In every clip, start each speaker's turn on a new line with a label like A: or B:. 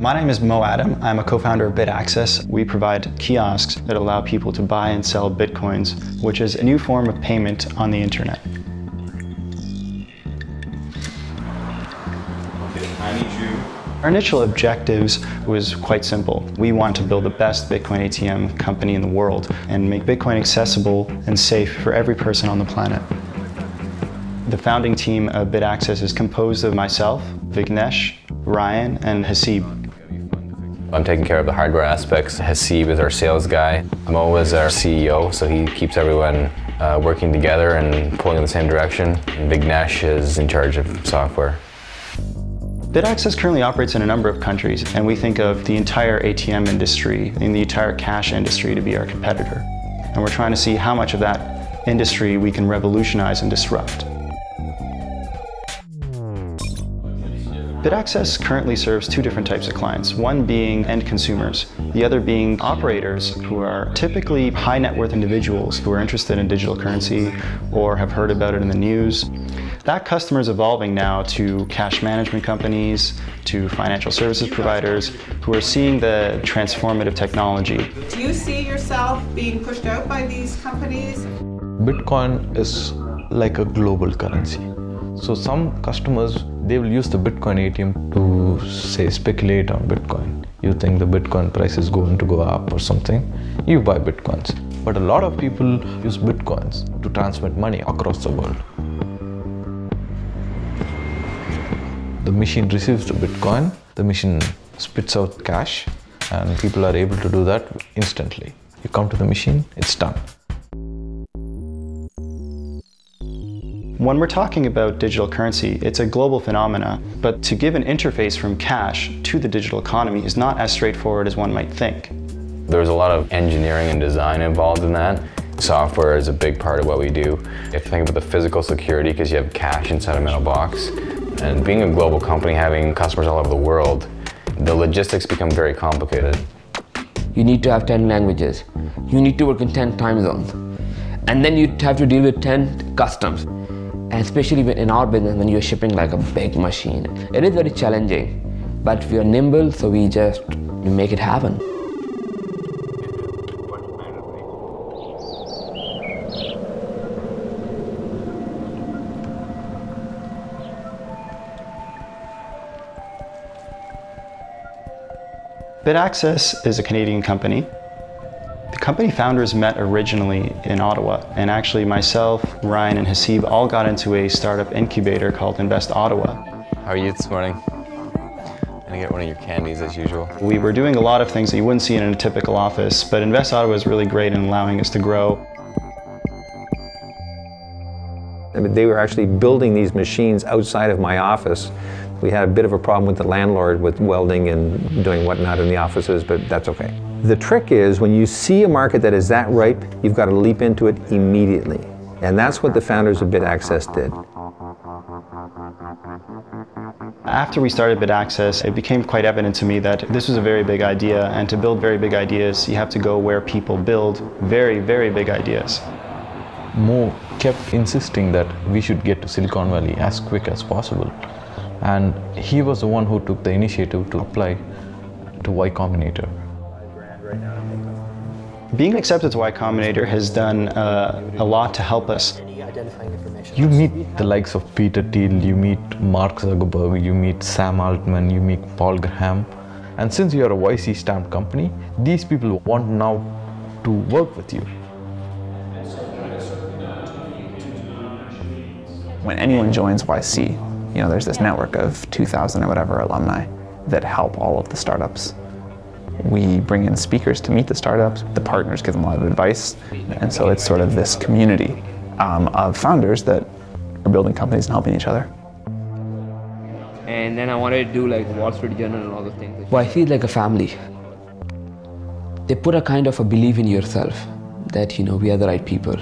A: My name is Moe Adham. I'm a co-founder of BitAccess. We provide kiosks that allow people to buy and sell bitcoins, which is a new form of payment on the internet. Our initial objectives was quite simple. We want to build the best Bitcoin ATM company in the world and make Bitcoin accessible and safe for every person on the planet. The founding team of BitAccess is composed of myself, Vignesh, Ryan, and Haseeb.
B: I'm taking care of the hardware aspects. Haseeb is our sales guy. Moe is our CEO, so he keeps everyone uh, working together and pulling in the same direction. And Vignesh is in charge of software.
A: BitAccess currently operates in a number of countries, and we think of the entire ATM industry and the entire cash industry to be our competitor. And we're trying to see how much of that industry we can revolutionize and disrupt. BitAccess currently serves two different types of clients, one being end consumers, the other being operators who are typically high net worth individuals who are interested in digital currency or have heard about it in the news. That customer is evolving now to cash management companies, to financial services providers who are seeing the transformative technology.
C: Do you see yourself being pushed out by these companies?
D: Bitcoin is like a global currency. So some customers, they will use the Bitcoin ATM to say speculate on Bitcoin. You think the Bitcoin price is going to go up or something, you buy Bitcoins. But a lot of people use Bitcoins to transmit money across the world. The machine receives the Bitcoin, the machine spits out cash, and people are able to do that instantly. You come to the machine, it's done.
A: When we're talking about digital currency, it's a global phenomena, but to give an interface from cash to the digital economy is not as straightforward as one might think.
B: There's a lot of engineering and design involved in that. Software is a big part of what we do. If you think about the physical security, because you have cash inside a metal box, and being a global company, having customers all over the world, the logistics become very complicated.
E: You need to have 10 languages. You need to work in 10 time zones. And then you have to deal with 10 customs. And especially in our business, when you're shipping like a big machine, it is very challenging. But we are nimble, so we just we make it happen.
A: BitAccess is a Canadian company. The company founders met originally in Ottawa, and actually myself, Ryan, and Haseeb all got into a startup incubator called Invest Ottawa.
B: How are you this morning? Gonna get one of your candies as usual.
A: We were doing a lot of things that you wouldn't see in a typical office, but Invest Ottawa is really great in allowing us to grow.
F: I mean, they were actually building these machines outside of my office. We had a bit of a problem with the landlord with welding and doing whatnot in the offices, but that's okay. The trick is when you see a market that is that ripe, you've got to leap into it immediately. And that's what the founders of BitAccess did.
A: After we started BitAccess, it became quite evident to me that this was a very big idea, and to build very big ideas, you have to go where people build very, very big ideas.
D: Moe kept insisting that we should get to Silicon Valley as quick as possible. And he was the one who took the initiative to apply to Y Combinator.
A: Being accepted to Y Combinator has done uh, a lot to help us.
D: You meet the likes of Peter Thiel, you meet Mark Zuckerberg, you meet Sam Altman, you meet Paul Graham. And since you're a YC stamped company, these people want now to work with you.
G: When anyone joins YC, you know, there's this network of 2,000 or whatever alumni that help all of the startups. We bring in speakers to meet the startups. The partners give them a lot of advice. And so it's sort of this community um, of founders that are building companies and helping each other.
E: And then I wanted to do like Wall Street Journal and all those things. Well, I feel like a family. They put a kind of a belief in yourself that, you know, we are the right people.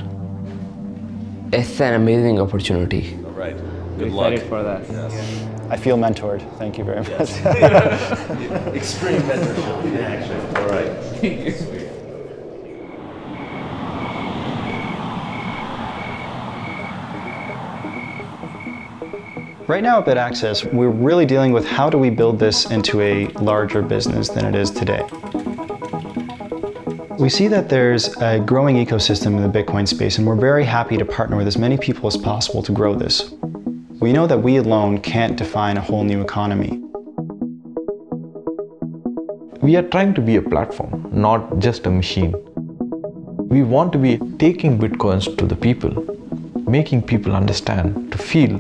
E: It's an amazing opportunity.
H: All right.
E: Good
H: Good
E: luck.
H: luck.
E: for that.
H: Yes.
A: I feel mentored. Thank you very much.
H: Extreme mentorship in action. All right.
A: Right now at BitAccess, we're really dealing with how do we build this into a larger business than it is today. We see that there's a growing ecosystem in the Bitcoin space, and we're very happy to partner with as many people as possible to grow this. We know that we alone can't define a whole new economy.
D: We are trying to be a platform, not just a machine. We want to be taking Bitcoins to the people, making people understand, to feel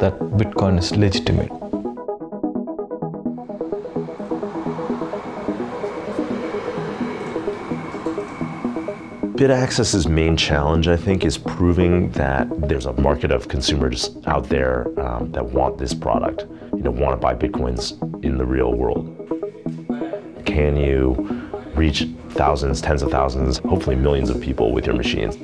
D: that Bitcoin is legitimate.
I: BitAccess's main challenge, I think, is proving that there's a market of consumers out there um, that want this product, you know, want to buy Bitcoins in the real world. Can you reach thousands, tens of thousands, hopefully millions of people with your machines?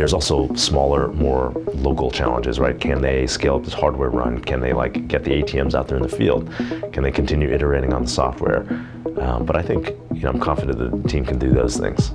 I: There's also smaller, more local challenges, right? Can they scale up this hardware run? Can they like get the ATMs out there in the field? Can they continue iterating on the software? Um, but I think you know, I'm confident that the team can do those things.